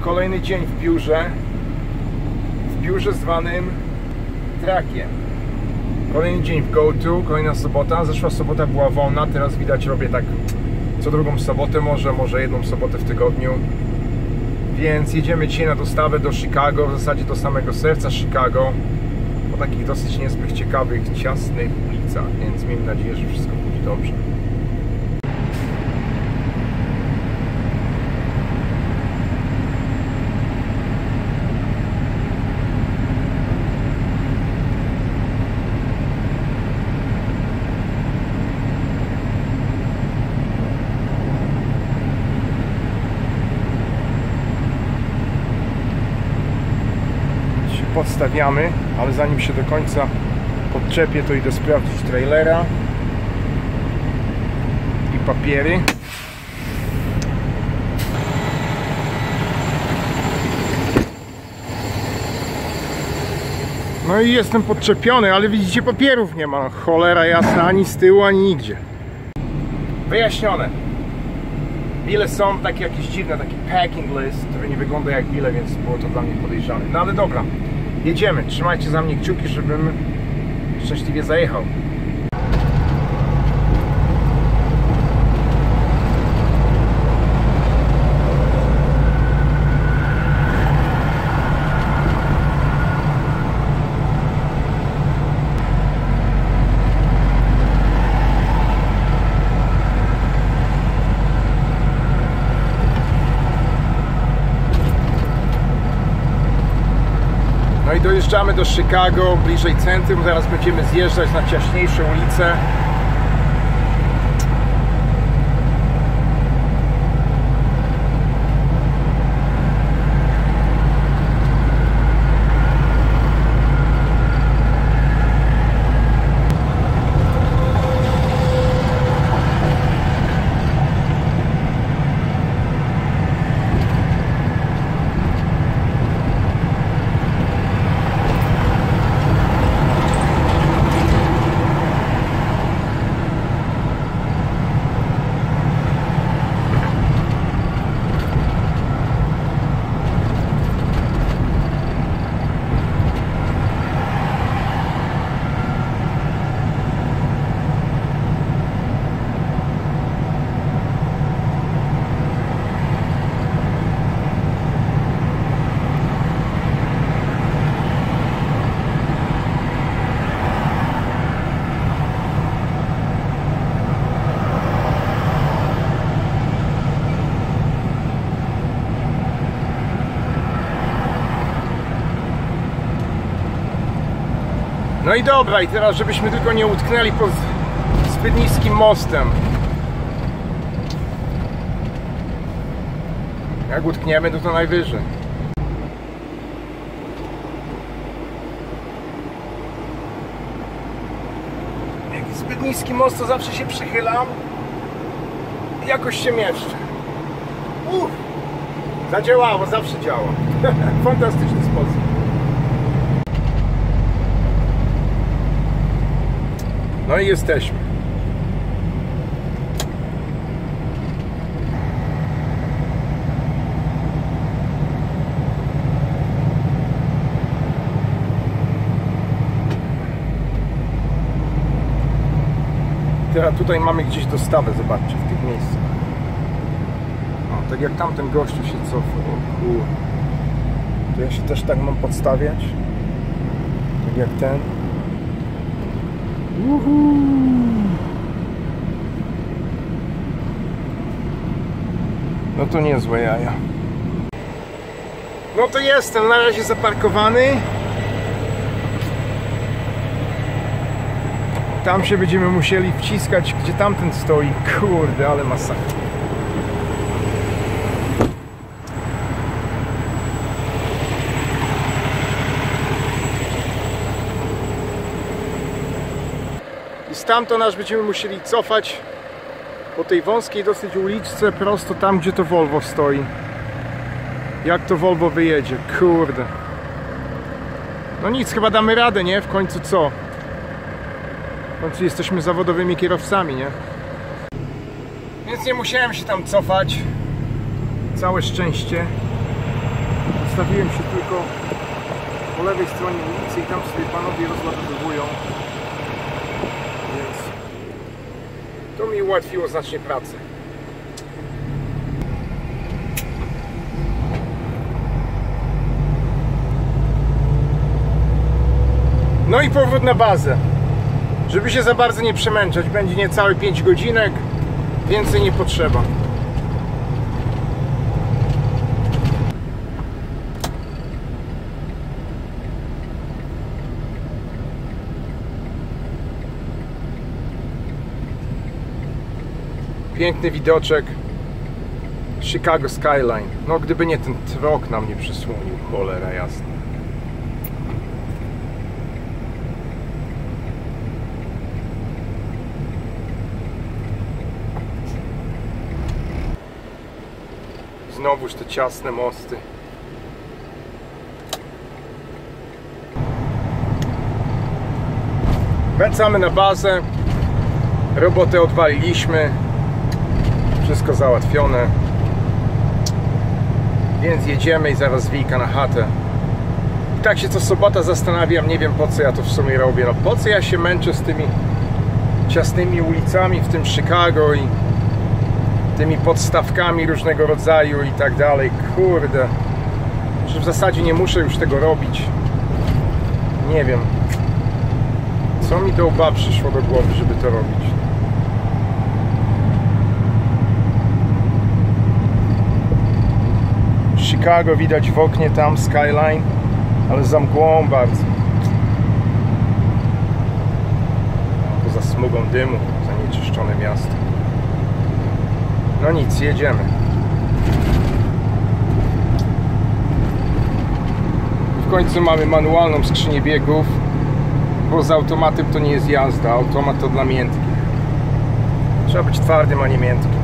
Kolejny dzień w biurze. W biurze zwanym Trakiem. Kolejny dzień w GoTo, kolejna sobota. Zeszła sobota była wolna, teraz widać robię tak co drugą sobotę może, może jedną sobotę w tygodniu. Więc jedziemy dzisiaj na dostawę do Chicago, w zasadzie do samego serca Chicago. Po takich dosyć niezbyt ciekawych, ciasnych ulicach, więc miejmy nadzieję, że wszystko pójdzie dobrze. się podstawiamy, ale zanim się do końca podczepię, to idę sprawdzić trailera i papiery. No i jestem podczepiony, ale widzicie papierów nie ma. Cholera jasna, ani z tyłu, ani nigdzie. Wyjaśnione. Bile są takie jakieś dziwne, taki packing list, który nie wygląda jak bile, więc było to dla mnie podejrzane. No ale dobra, jedziemy. Trzymajcie za mnie kciuki, żebym szczęśliwie zajechał. No i dojeżdżamy do Chicago, bliżej centrum. Zaraz będziemy zjeżdżać na ciaśniejsze ulice. No i dobra, i teraz żebyśmy tylko nie utknęli pod zbyt niskim mostem. Jak utkniemy, to to najwyżej. Jak jest zbyt niski most, to zawsze się przychylam i jakoś się mieszczę. Uff, zadziałało, zawsze działa. Fantastyczny sposób. No i jesteśmy. Teraz tutaj mamy gdzieś dostawę, zobaczcie, w tych miejscach. O, tak jak tamten gościu się cofał. To ja się też tak mam podstawiać? Tak jak ten? Uhu. No to niezłe jaja. No to jestem na razie zaparkowany. Tam się będziemy musieli wciskać, gdzie tamten stoi. Kurde, ale masakra. Stamtąd aż będziemy musieli cofać po tej wąskiej dosyć uliczce prosto tam, gdzie to Volvo stoi. Jak to Volvo wyjedzie? Kurde. No nic, chyba damy radę, nie? W końcu co? W końcu jesteśmy zawodowymi kierowcami, nie? Więc nie musiałem się tam cofać. Całe szczęście. ustawiłem się tylko po lewej stronie ulicy i tam sobie panowie rozładowywują. Więc to mi ułatwiło znacznie pracę. No i powrót na bazę. Żeby się za bardzo nie przemęczać, będzie niecałe 5 godzinek, więcej nie potrzeba. Piękny widoczek Chicago Skyline. No gdyby nie ten trok nam nie przysłonił, cholera jasna. Znowuż te ciasne mosty. Wracamy na bazę. Robotę odwaliliśmy. Wszystko załatwione. Więc jedziemy i zaraz wijka na chatę. I tak się co sobota zastanawiam, nie wiem po co ja to w sumie robię. No po co ja się męczę z tymi ciasnymi ulicami w tym Chicago i tymi podstawkami różnego rodzaju i tak dalej. Kurde, że w zasadzie nie muszę już tego robić. Nie wiem. Co mi do łba przyszło do głowy, żeby to robić? Chicago widać w oknie tam, skyline, ale za mgłą bardzo. Poza smugą dymu, zanieczyszczone miasto. No nic, jedziemy. W końcu mamy manualną skrzynię biegów, bo z automatem to nie jest jazda. Automat to dla miętkich. Trzeba być twardym, a nie miętkim.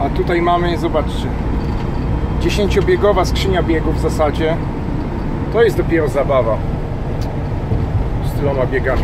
A tutaj mamy, zobaczcie, 10-biegowa skrzynia biegów w zasadzie. To jest dopiero zabawa. Z tyloma biegami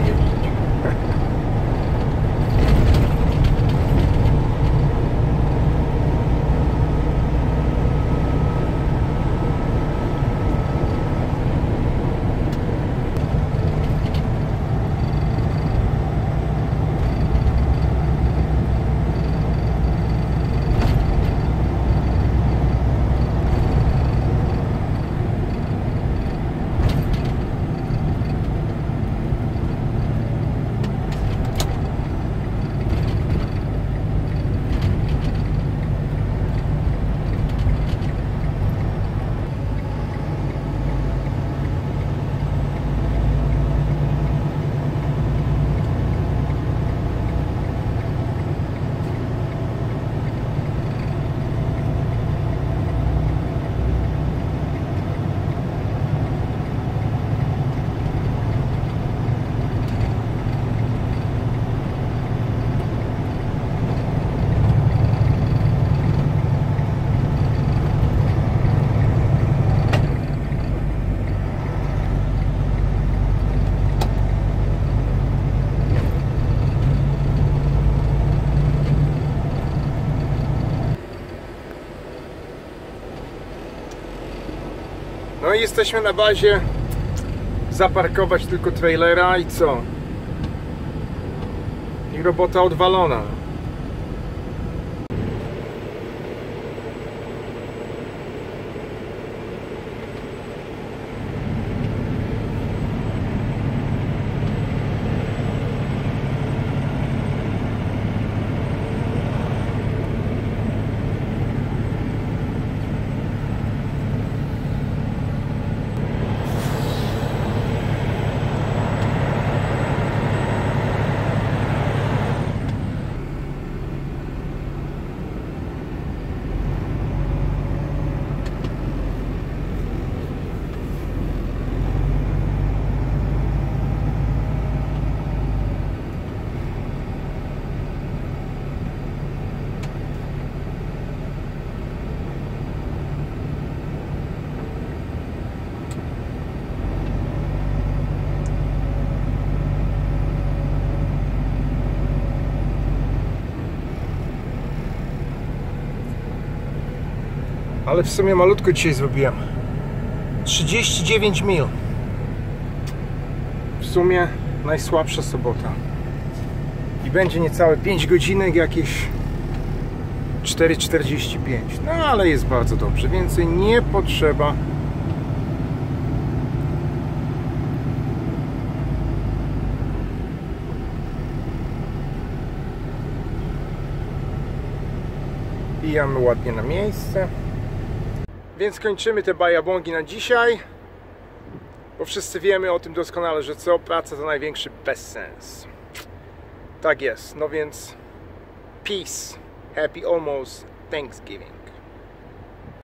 jesteśmy na bazie. Zaparkować tylko trailera i co? I robota odwalona. Ale w sumie malutko dzisiaj zrobiłem. 39 mil. W sumie najsłabsza sobota. I będzie niecałe 5 godzinek, jakieś 4,45. No ale jest bardzo dobrze. Więcej nie potrzeba. Bijamy ładnie na miejsce. Więc kończymy te bajabongi na dzisiaj. Bo wszyscy wiemy o tym doskonale, że co? Praca to największy bezsens. Tak jest. No więc peace. Happy almost Thanksgiving.